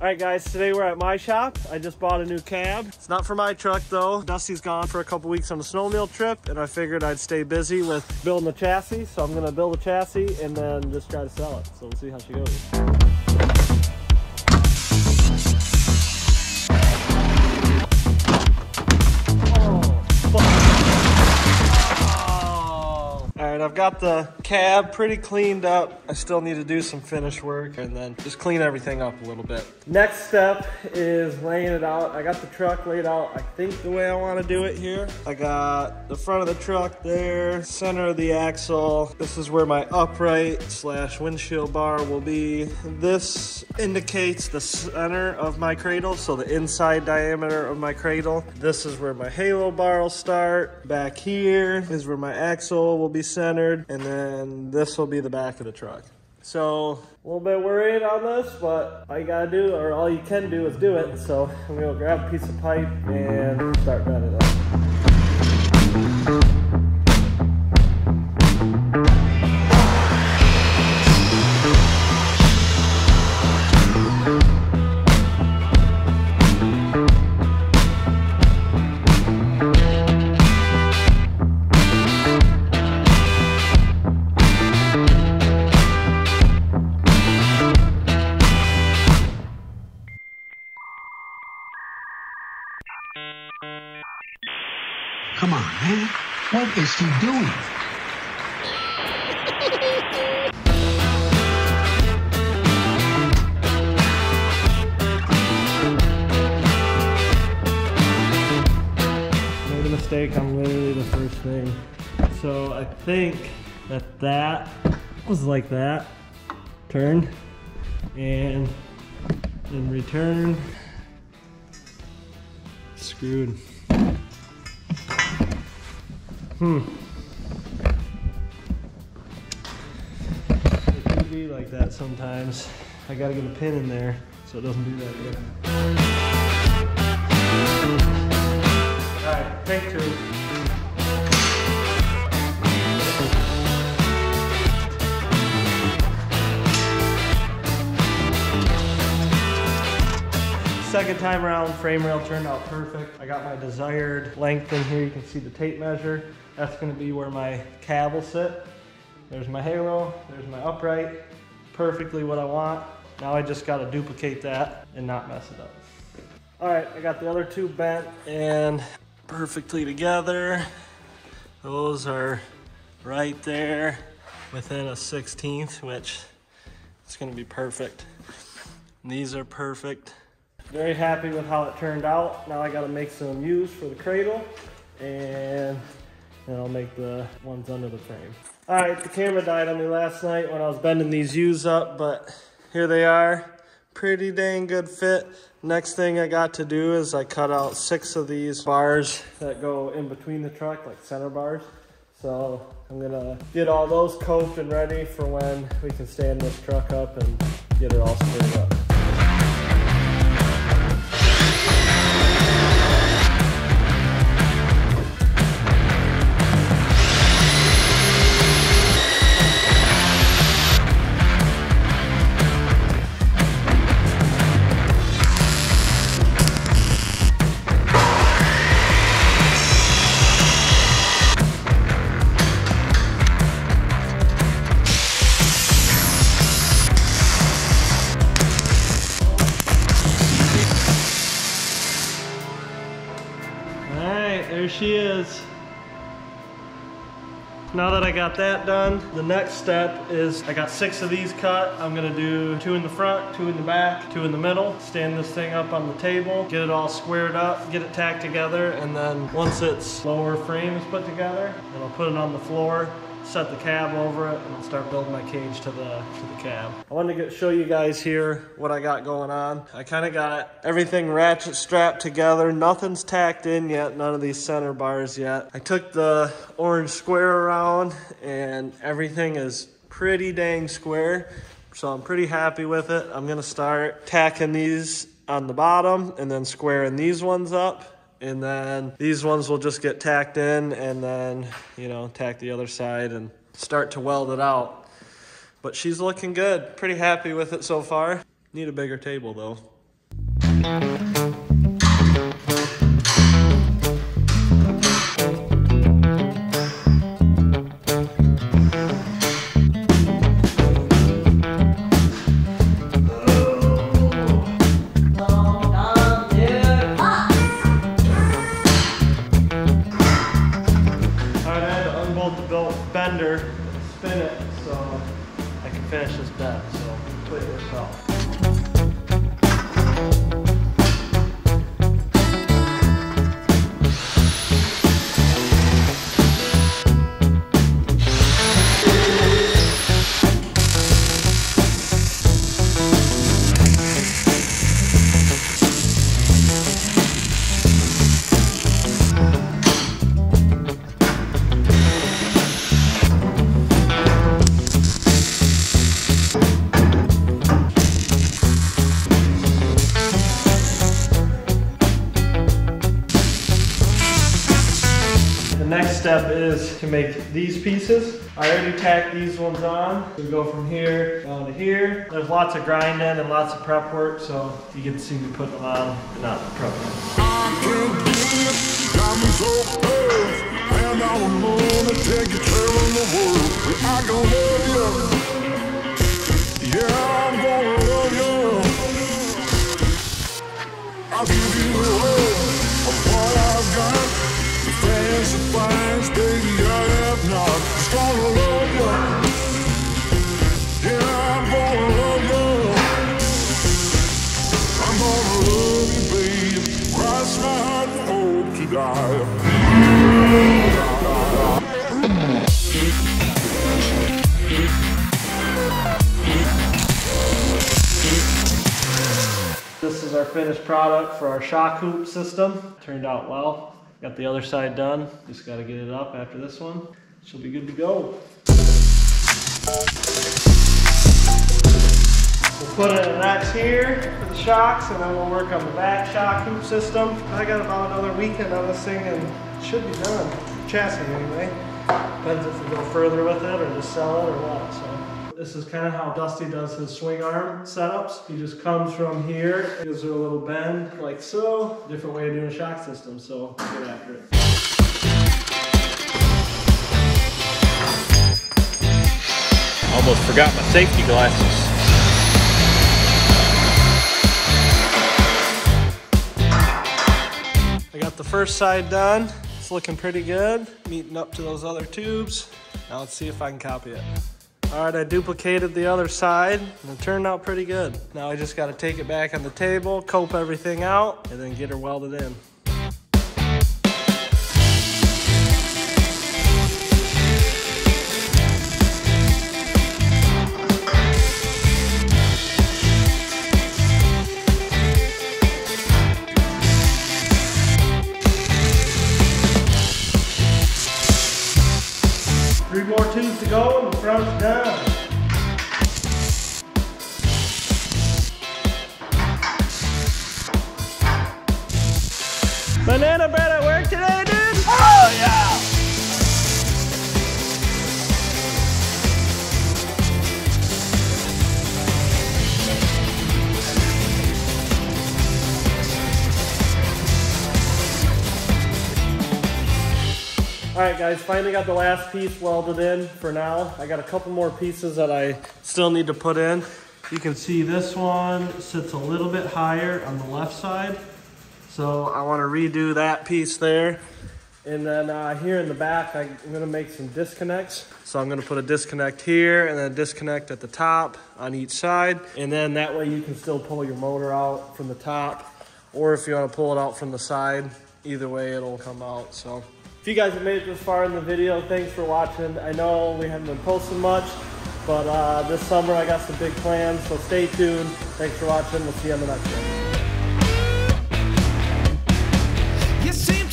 All right, guys, today we're at my shop. I just bought a new cab. It's not for my truck, though. Dusty's gone for a couple weeks on a snowmobile trip, and I figured I'd stay busy with building the chassis. So I'm gonna build a chassis and then just try to sell it. So we'll see how she goes. Right, I've got the cab pretty cleaned up. I still need to do some finish work and then just clean everything up a little bit. Next step is laying it out. I got the truck laid out, I think the way I want to do it here. I got the front of the truck there, center of the axle. This is where my upright slash windshield bar will be. This indicates the center of my cradle, so the inside diameter of my cradle. This is where my halo bar will start. Back here is where my axle will be centered, and then this will be the back of the truck. So a little bit worried on this, but all you gotta do, or all you can do, is do it. So I'm gonna grab a piece of pipe and start it up. Come on, man. What is he doing? Made a mistake on literally the first thing. So I think that that was like that. Turn and in return screwed. Hmm. It can be like that sometimes. I gotta get a pin in there so it doesn't do that again. Alright, take two. Second time around, frame rail turned out perfect. I got my desired length in here. You can see the tape measure. That's gonna be where my cab will sit. There's my halo, there's my upright. Perfectly what I want. Now I just gotta duplicate that and not mess it up. All right, I got the other two bent and perfectly together. Those are right there within a 16th, which is gonna be perfect. And these are perfect. Very happy with how it turned out. Now I gotta make some U's for the cradle and then I'll make the ones under the frame. All right, the camera died on me last night when I was bending these U's up, but here they are. Pretty dang good fit. Next thing I got to do is I cut out six of these bars that go in between the truck, like center bars. So I'm gonna get all those coped and ready for when we can stand this truck up and get it all squared up. She is. Now that I got that done, the next step is I got six of these cut. I'm gonna do two in the front, two in the back, two in the middle, stand this thing up on the table, get it all squared up, get it tacked together, and then once its lower frame is put together, then I'll put it on the floor, set the cab over it, and start building my cage to the to the cab. I wanted to get, show you guys here what I got going on. I kind of got everything ratchet strapped together. Nothing's tacked in yet, none of these center bars yet. I took the orange square around and everything is pretty dang square. So I'm pretty happy with it. I'm gonna start tacking these on the bottom and then squaring these ones up and then these ones will just get tacked in and then you know tack the other side and start to weld it out. But she's looking good. Pretty happy with it so far. Need a bigger table though next step is to make these pieces. I already tacked these ones on. We go from here down to here. There's lots of grinding and lots of prep work, so you to see me putting them on and not prepping our finished product for our shock hoop system. Turned out well. Got the other side done. Just got to get it up after this one. She'll be good to go. We'll put it in X here for the shocks and then we'll work on the back shock hoop system. I got about another weekend on this thing and should be done. Chassis anyway. Depends if we go further with it or just sell it or what. So this is kind of how Dusty does his swing arm setups. He just comes from here, gives her a little bend like so. Different way of doing a shock system, so get after it. Almost forgot my safety glasses. I got the first side done. It's looking pretty good, meeting up to those other tubes. Now let's see if I can copy it. All right, I duplicated the other side and it turned out pretty good. Now I just gotta take it back on the table, cope everything out, and then get her welded in. Banana bread at work today, dude? Oh yeah! All right, guys, finally got the last piece welded in for now. I got a couple more pieces that I still need to put in. You can see this one sits a little bit higher on the left side. So I want to redo that piece there. And then uh, here in the back, I'm gonna make some disconnects. So I'm gonna put a disconnect here and then a disconnect at the top on each side. And then that way you can still pull your motor out from the top. Or if you wanna pull it out from the side, either way it'll come out, so. If you guys have made it this far in the video, thanks for watching. I know we haven't been posting much, but uh, this summer I got some big plans, so stay tuned. Thanks for watching. We'll see you on the next one. It seems